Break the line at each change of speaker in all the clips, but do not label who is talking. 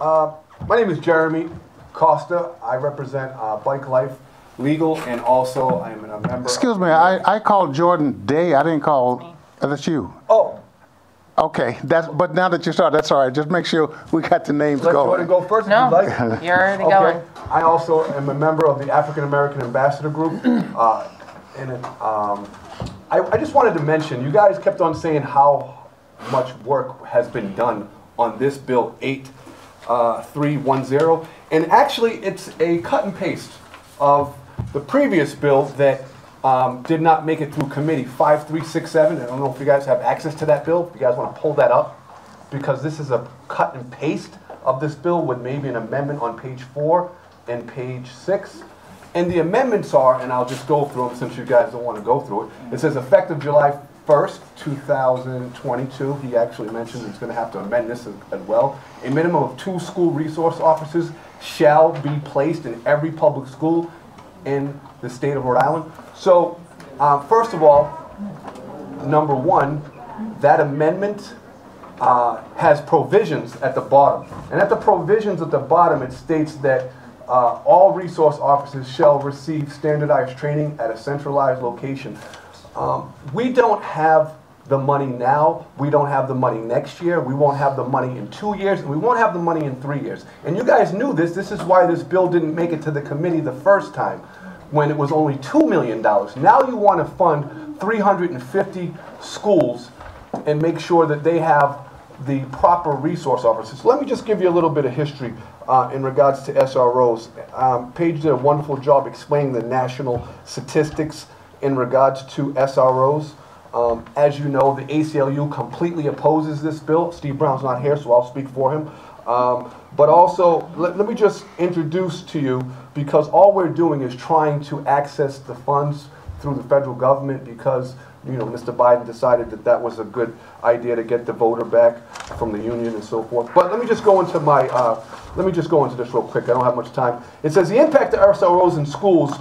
Uh, my name is Jeremy Costa. I represent uh, Bike Life Legal, and also I am a member.
Excuse me, I, I called Jordan Day. I didn't call. uh, That's you.
Oh,
Okay, that's, but now that you start, that's all right. Just make sure we got the names
let Jordan
going.
go first. if
No,
you'd like.
you're already
Okay.
going.
I also am a member of the African American Ambassador Group. Uh, and it, um, I, I just wanted to mention, you guys kept on saying how much work has been done on this bill 8310. And actually, it's a cut and paste of the previous bill that um, did not make it through committee, 5367. I don't know if you guys have access to that bill. If you guys want to pull that up because this is a cut and paste of this bill with maybe an amendment on page four and page six. And the amendments are, and I'll just go through them since you guys don't want to go through it. It says effective July 1st, 2022. He actually mentioned he's going to have to amend this as as well. A minimum of two school resource officers shall be placed in every public school in the state of Rhode Island. So, uh, first of all, number one, that amendment uh, has provisions at the bottom. And at the provisions at the bottom, it states that uh, all resource officers shall receive standardized training at a centralized location. Um, we don't have the money now. We don't have the money next year. We won't have the money in two years. And we won't have the money in three years. And you guys knew this. This is why this bill didn't make it to the committee the first time when it was only $2 million. Now you want to fund 350 schools and make sure that they have the proper resource officers. Let me just give you a little bit of history uh, in regards to SROs. Um, Paige did a wonderful job explaining the national statistics in regards to SROs. Um, as you know, the ACLU completely opposes this bill. Steve Brown's not here, so I'll speak for him. Um, but also, let, let me just introduce to you, because all we're doing is trying to access the funds through the federal government because, you know, Mr. Biden decided that that was a good idea to get the voter back from the union and so forth. But let me just go into my, uh, let me just go into this real quick. I don't have much time. It says the impact of SROs in schools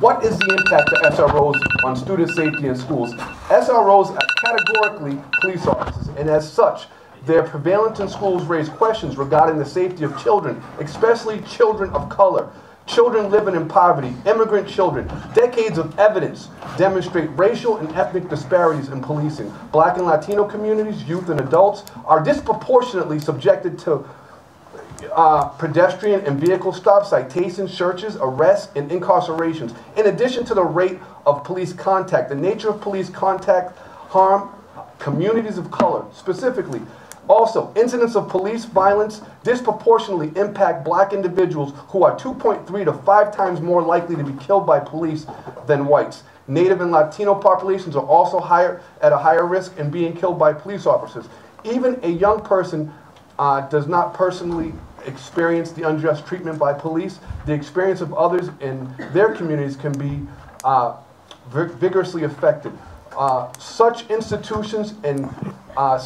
what is the impact of SROs on student safety in schools? SROs are categorically police officers, and as such, their prevalence in schools raise questions regarding the safety of children, especially children of color. Children living in poverty, immigrant children. Decades of evidence demonstrate racial and ethnic disparities in policing. Black and Latino communities, youth and adults are disproportionately subjected to uh, pedestrian and vehicle stops, citations, searches, arrests, and incarcerations. In addition to the rate of police contact, the nature of police contact harm communities of color specifically. Also, incidents of police violence disproportionately impact black individuals who are 2.3 to 5 times more likely to be killed by police than whites. Native and Latino populations are also higher at a higher risk in being killed by police officers. Even a young person uh, does not personally experience the unjust treatment by police. The experience of others in their communities can be uh, vigorously affected. Uh, such institutions and uh,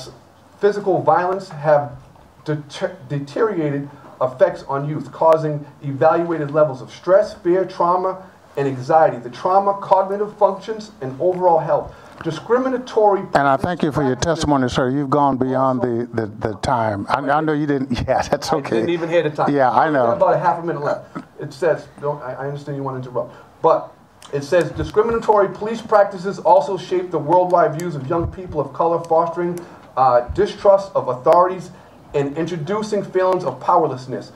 physical violence have deter- deteriorated effects on youth, causing evaluated levels of stress, fear, trauma, and anxiety. The trauma, cognitive functions, and overall health. Discriminatory.
And I thank you for your testimony, sir. You've gone beyond the, the, the time. I, I know you didn't, yeah, that's
I
okay.
didn't even hear the time.
Yeah, I know.
About a half a minute left. It says, don't, I, I understand you want to interrupt, but it says discriminatory police practices also shape the worldwide views of young people of color, fostering uh, distrust of authorities and introducing feelings of powerlessness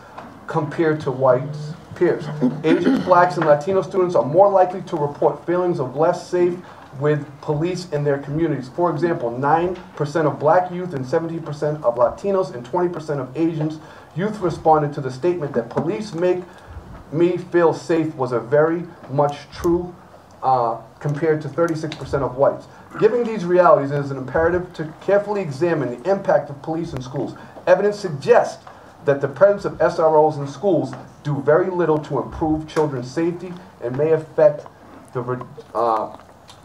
compared to whites peers. Asians, blacks, and Latino students are more likely to report feelings of less safe with police in their communities. For example, 9% of black youth and 17% of Latinos and 20% of Asians youth responded to the statement that police make me feel safe was a very much true uh, compared to 36% of whites. Given these realities, it is an imperative to carefully examine the impact of police in schools. Evidence suggests that the presence of SROs in schools do very little to improve children's safety and may affect the, uh, the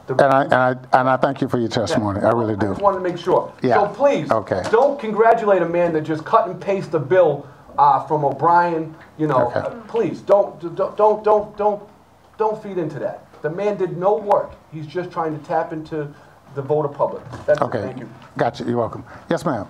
And I, and I, and I thank you for your testimony. I really
I
do.
just wanted to make sure.
Yeah.
So please,
Okay.
don't congratulate a man that just cut and paste a bill uh, from O'Brien. You know,
Okay.
uh, please don't, don't, don't, don't, don't, don't feed into that. The man did no work. He's just trying to tap into the voter public. That's it.
Okay.
Thank you.
Gotcha. You're welcome. Yes, ma'am.